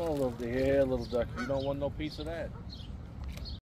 Oh, over here, little duck. You don't want no piece of that.